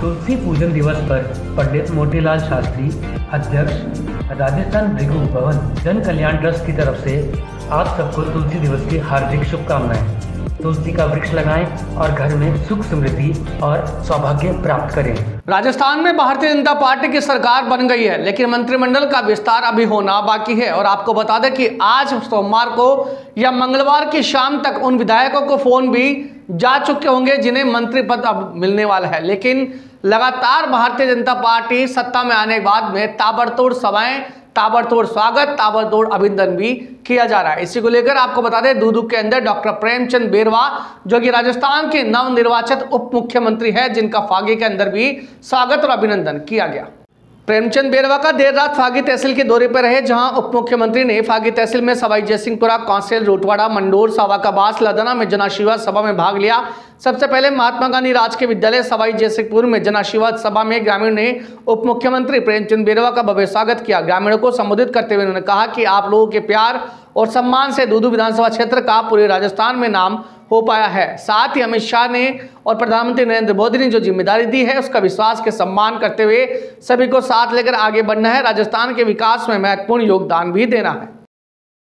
तुलसी पूजन दिवस पर पंडित मोतीलाल शास्त्री, अध्यक्ष राजस्थान भृगु भवन जन कल्याण ट्रस्ट की तरफ़ से आप सबको तुलसी दिवस की हार्दिक शुभकामनाएँ। तुलसी का वृक्ष लगाएँ और घर में सुख समृद्धि और सौभाग्य प्राप्त करें। राजस्थान में भारतीय जनता पार्टी की सरकार बन गई है, लेकिन मंत्रिमंडल का विस्तार अभी होना बाकी है। और आपको बता दें कि आज सोमवार को या मंगलवार की शाम तक उन विधायकों को फ़ोन भी जा चुके होंगे जिन्हें मंत्री पद अब मिलने वाला है। लेकिन लगातार भारतीय जनता पार्टी सत्ता में आने के बाद में ताबड़तोड़ सभाएँ, ताबड़तोड़ स्वागत, ताबड़तोड़ अभिनंदन भी किया जा रहा है। इसी को लेकर आपको बता दें, दूदू के अंदर डॉक्टर प्रेमचंद बेरवा, जो कि राजस्थान के नव निर्वाचित उप मुख्यमंत्री है, जिनका फागे के अंदर भी स्वागत और अभिनंदन किया गया। प्रेमचंद बेरवा का देर रात फागी तहसील के दौरे पर रहे, जहाँ उप मुख्यमंत्री ने फागी तहसील में सवाई जयसिंहपुरा, कौंसिल, रोटवाड़ा, मंडोर सावाकाबास लदना में जनाशीर्वाद सभा में भाग लिया। सबसे पहले महात्मा गांधी राजकीय विद्यालय सवाई जयसिंहपुर में जनाशीर्वाद सभा में ग्रामीण ने उप मुख्यमंत्री प्रेमचंद बेरवा का भव्य स्वागत किया। ग्रामीणों को संबोधित करते हुए उन्होंने कहा कि आप लोगों के प्यार और सम्मान से दूदू विधानसभा क्षेत्र का पूरे राजस्थान में नाम हो पाया है। साथ ही अमित शाह ने और प्रधानमंत्री नरेंद्र मोदी ने जो ज़िम्मेदारी दी है, उसका विश्वास के सम्मान करते हुए सभी को साथ लेकर आगे बढ़ना है। राजस्थान के विकास में महत्वपूर्ण योगदान भी देना है।